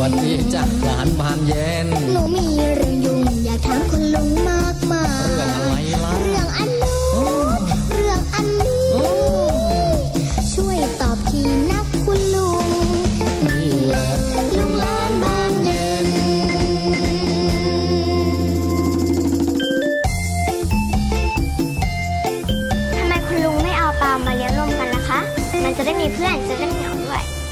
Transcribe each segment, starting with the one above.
วัสดีจ้ะหลานบานเย็น หนูมีเรื่องยุ่งอยากถามคุณลุงมากมายเรื่องอะไรล่ะเรื่องอันนู้นเรื่องอันนี้ ช่วยตอบทีนะคุณลุง นี่แหละลุงหลานบานเย็น ทำไมคุณลุงไม่เอาปลามาเลี้ยงรวมกันล่ะคะ มันจะได้มีเพื่อนจะได้ไม่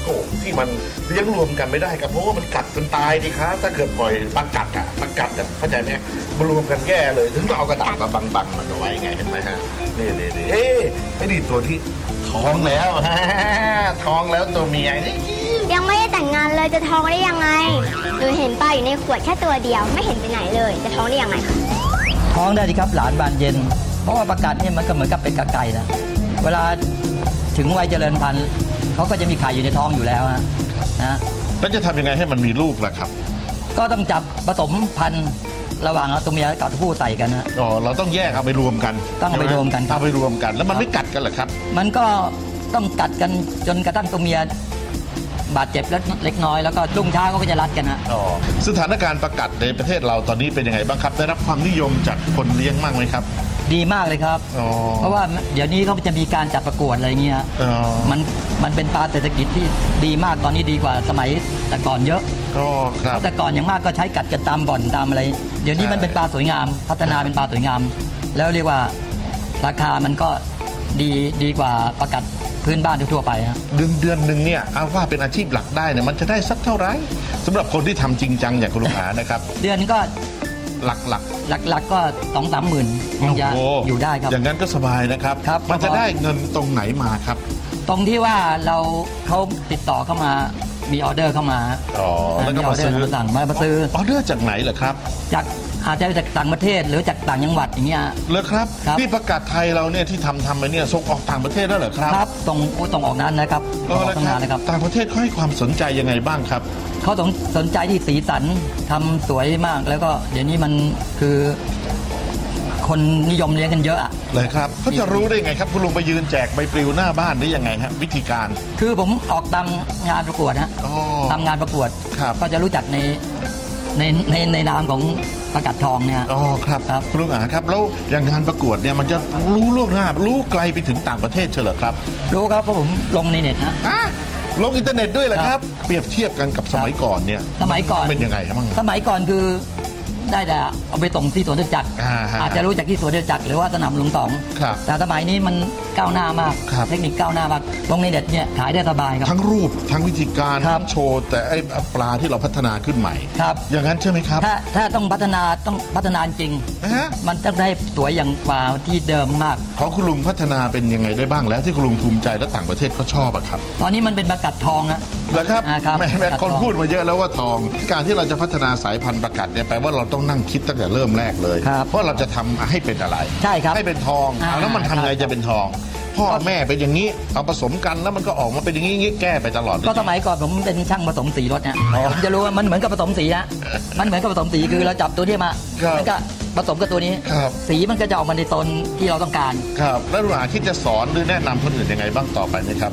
เหงาด้วยโอ้ที่มันเลี้ยงรวมกันไม่ได้ครับเพราะว่ามันกัดจนตายดีครับถ้าเกิดปล่อยปลากัดอะปลากัดอะเข้าใจไหมมารวมกันแย่เลยถึงต้องเอากระดาษมาบังๆมันเอาไว้ไงเห็นไหมฮะนี่นี่นี่เอ๊ะไอ้นี่ตัวที่ท้องแล้วฮะท้องแล้วตัวเมียนี่ยังไม่ได้แต่งงานเลยจะท้องได้ยังไงหนูเห็นปลาอยู่ในขวดแค่ตัวเดียวไม่เห็นไปไหนเลย จะท้องได้ยังไงคะท้องได้ดีครับหลานบานเย็น เพราะว่าประกาศเนี่ยมันก็เหมือนกับเป็นกะไก่นะเวลาถึงวัยเจริญพันธุ์ เขาก็จะมีไข่อยู่ในท้องอยู่แล้วฮะนะแล้วจะทำยังไงให้มันมีลูกล่ะครับ ก็ต้องจับผสมพันธุ์ระหว่างเอาตัวเมียกับตัวผู้ใส่กันนะอ๋อ เราต้องแยกเอาไปรวมกันต้องเอาไปใช่หรวมกันครับ เอาไปรวมกัน แล้วมันไม่กัดกันเหรอครับ มันก็ต้องกัดกันจนกระทั่งตัวเมียบาดเจ็บแล้วเล็กน้อยแล้วก็รุ่งเช้าเขาก็จะรัดกันฮะ อ๋อ สถานการณ์ประกัดในประเทศเราตอนนี้เป็นยังไงบ้างครับ ได้รับความนิยมจากคนเลี้ยงมากไหมครับ ดีมากเลยครับ อ๋อเพราะว่าเดี๋ยวนี้เขาจะมีการจัดประกวดอะไรเงี้ยอ๋อ มันมันเป็นปลาเศรษฐกิจที่ดีมากตอนนี้ดีกว่าสมัยแต่ก่อนเยอะก็ครับ แต่ก่อนอย่างมากก็ใช้กัดกันตามบ่อนตามอะไร เดี๋ยวนี้มันเป็นปลาสวยงาม พัฒนาเป็นปลาสวยงาม แล้วเรียกว่าราคามันก็ดีดีกว่าประกัดพื้นบ้านทั่วๆไปฮะ เดือนเดือนหนึ่งเนี่ยเอาว่าเป็นอาชีพหลักได้เนี่ยมันจะได้สักเท่าไหร่สำหรับคนที่ทำจริงจังอย่างคุณลุงหานะครับ เดือนก็ หลักหลักๆก็สองสามหมื่นๆยังจะโโหอยู่ได้ครับ อย่างนั้นก็สบายนะครับ ครับมันจะได้เงินตรงไหนมาครับ ตรงที่ว่าเราเขาติดต่อเข้ามามีออเดอร์เข้ามาอ๋อแล้วก็มีอมาอเดอซื้ร์อมาสั่งมามาซื้อออเดอร์จากไหนเหรอครับ จาก อาจจะจากต่างประเทศหรือจากต่างจังหวัดอย่างเงี้ยเหรอครับครับ นี่ประกาศไทยเราเนี่ยที่ทำทำไปเนี่ยส่งออกต่างประเทศแล้วเหรอครับครับตรงโอ้ตรงออกนั้นนะครับตเอรงอออกแล้วตั้งครันาบนนะครับ ต่างประเทศเขาให้ความสนใจยังไงบ้างครับ เขาสนสนใจที่สีสันทำสวยมากแล้วก็เดี๋ยวนี้มันคือ คนนิยมเลี้ยงกันเยอะอะ เลยครับเขาจะรู้ได้ไงครับคุณลุงไปยืนแจกใบปลิวหน้าบ้านได้ยังไงฮะวิธีการ คือผมออกตามงานประกวดฮะอ๋อทำงานประกวด ครับ ก็จะรู้จักใน ในในในนามของประกาศทองเนี่ย อ๋อครับครับคุณลุงอาครับแล้วอย่างงานประกวดเนี่ยมันจะรู้ล่วงหน้ารู้ไกลไปถึงต่างประเทศเฉลอครับ รู้ครับเพราะผมลงในเน็ตนะอะลงอินเทอร์เน็ตด้วยเหรอคครัรับบเปรียบเทียบกันกับสมัยก่อนเนี่ย สมัยก่อนเป็นยังไงครับบ้างสมัยก่อนคือ ได้แต่เอาไปส่งที่สวนจตุจักรอ่าฮะอาจจะรู้จักที่สวนจตุจักรหรือว่าสนามหลวงสองครับแต่สมัยนี้มันก้าวหน้ามาก ครับ เทคนิคก้าวหน้ามากลงในเน็ตเนี่ยขายได้สบายครับ ทั้งรูปทั้งวิธีการครัทั้บงโชว์ แต่ไอ้ปลาที่เราพัฒนาขึ้นใหม่ ครับ อย่างนั้นใช่ไหมครับ ถ้าถ้าต้องพัฒนาต้องพัฒนาจริงนะฮะ มันต้องได้สวยอย่างกว่าที่เดิมมาก ของคุณลุงพัฒนาเป็นยังไงได้บ้างแล้วที่คุณลุงภูมิใจและต่างประเทศเขาชอบอะครับ ตอนนี้มันเป็นประกัดทองนะ แล้วครับอ่าครับแม่แม่ประกาศคนทองพูดมาเยอะแล้วว่าทอง การที่เราจะพัฒนาสายพันธุ์ประกัดเนี่ยแปลว่าเราต้องนั่งคิดตั้งแต่เริ่มแรกเลยครับว่าเราจะทำให้เป็นอะไรใช่ครับให้เป็นทองอ่า เอาแล้วมันทำไงครับจะเป็นทอง พ่อแม่เป็นอย่างนี้เอาผสมกันแล้วมันก็ออกมาเป็นอย่างนี้อย่างนี้แก้ไปตลอด ก็สมัยก่อนผมเป็นช่างผสมสีรถเนี่ยอ๋อผมจะรู้ว่ามันเหมือนกับผสมสีนะมันเหมือนกับผสมสีคือเราจับตัวนี้มาครับมันก็ผสมกับตัวนี้ ครับ สีมันก็จะออกมาในโทนที่เราต้องการ ครับแล้วหนูหาคิดจะสอนหรือแนะนำคนอื่นยังไงบ้างต่อไปไหมครับ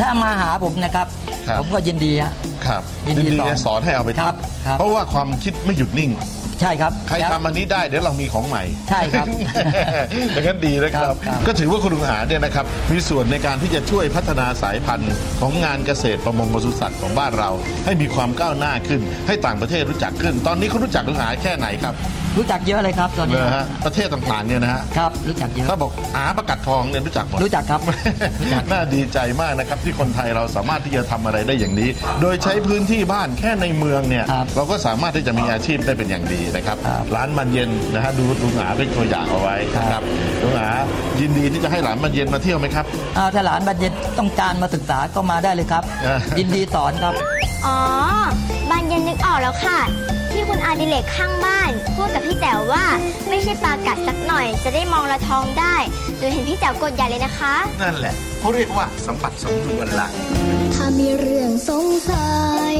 ถ้ามาหาผมนะครับ ครับ ผมก็ยินดีฮะ ครับยินดีจะสอนให้เอาไปครับครับเพราะว่าความคิดไม่หยุดนิ่ง ใช่ครับใครแล้ว ทำอันนี้ได้เดี๋ยวเรามีของใหม่ใช่ครับ ดังนั้นดีนะครับครับ ครับ ก็ถือว่าคุณลุงหาเนี่ยนะครับ มีส่วนในการที่จะช่วยพัฒนาสายพันธุ์ของงานเกษตรประมงปศุสัตว์ของบ้านเรา ให้มีความก้าวหน้าขึ้น ให้ต่างประเทศรู้จักขึ้น ตอนนี้เขารู้จักลุงหาแค่ไหนครับรู้จักเยอะเลยครับตอนเลนี้ยฮะประเทศต่างๆเนี่ยนะฮะครับ รู้จักเยอะ ถ้าบอกอาประกัดทองเนี่ยรู้จักหมด รู้จักครับ รู้จัก น่าดีใจมากนะครับ ที่คนไทยเราสามารถที่จะทำอะไรได้อย่างนี้ โดยใช้พื้นที่บ้านแค่ในเมืองเนี่ย ครับ เราก็สามารถที่จะมีอาชีพได้เป็นอย่างดีนะครับครับ ร้านมันเย็นนะฮะดูลุงหาเป็นตัวอย่างเอาไว้นะคครัรับบลุงหายินดีที่จะให้หลานมันเย็นมาเที่ยวไหมครับอ้าวถ้าหลานบัณฑิตต้องการมาศึกษาก็มาได้เลยครับอ่ายินดีสอนครับ อ๋อบานเย็นนึกออกแล้วค่ะ ที่คุณอาดิเลกข้างบ้าน พูดกับพี่แต๋วว่าไม่ใช่ปลากัดสักหน่อย จะได้มองละทองได้โดยเห็นพี่แต๋วกดใหญ่เลยนะคะ นั่นแหละเขาเรียกว่าสัมผัสสมดุลหลักถ้ามีเรื่องสงสัย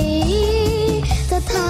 จะถามใหม่นะคุณ